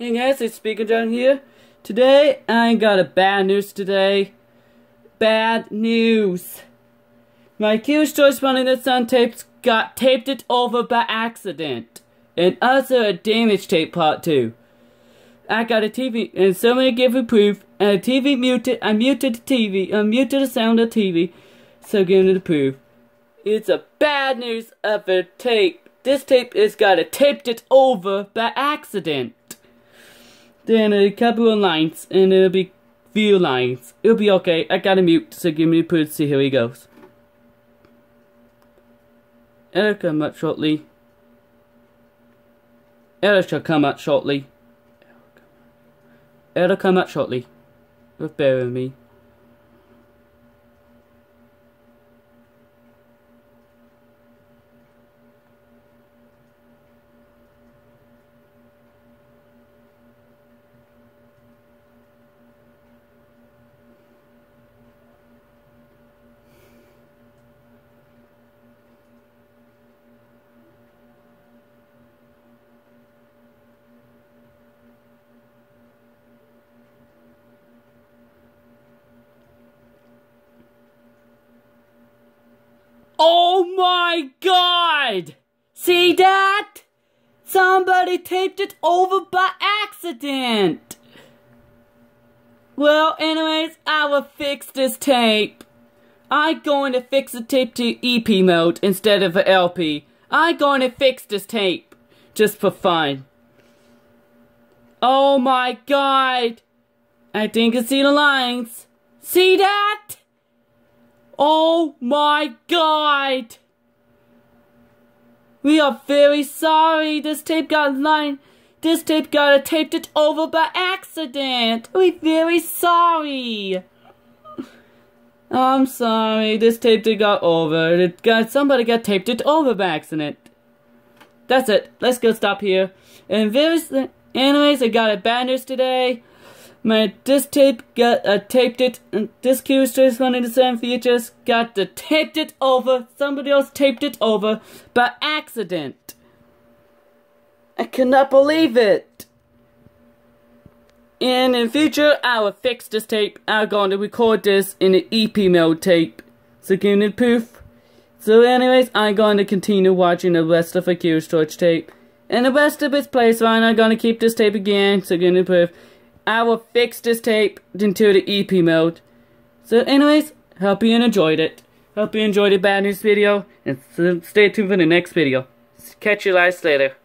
Hey guys, it's Speaker John here. Today, I got a bad news today. Bad news. My Curious Choice Running the Sun tapes got taped it over by accident. And also a damage tape part too. I got a TV and somebody gave me proof and a TV muted, I muted the TV, I muted the sound of the TV, so give me the proof. It's a bad news of a tape. This tape is got a taped it over by accident. Then a couple of lines, and it'll be few lines. It'll be okay. I got a mute, so give me the proof. See how he goes. It'll come up shortly. It'll shall come up shortly. It'll come up shortly. With bear with me. Oh my god! See that? Somebody taped it over by accident. Well, anyways, I will fix this tape. I'm going to fix the tape to EP mode instead of LP. I'm going to fix this tape. Just for fun. Oh my god! I think I see the lines. See that? Oh my god! We are very sorry. This tape got line. This tape got taped it over by accident. We very sorry. I'm sorry. This tape did got over. It got somebody got taped it over by accident. That's it. Let's go stop here. And very anyways, I got a bad news today. My disc tape got uh, taped it, and Curious Choice running the same features got the taped it over. Somebody else taped it over by accident. I cannot believe it. And in future, I will fix this tape. I'm going to record this in an EP mode tape. So give me proof. So anyways, I'm going to continue watching the rest of the Curious Choice tape. And the rest of its place fine, I'm going to keep this tape again. So give me proof. I will fix this tape into the EP mode. So anyways, hope you enjoyed it. Hope you enjoyed the bad news video, and stay tuned for the next video. Catch you guys later.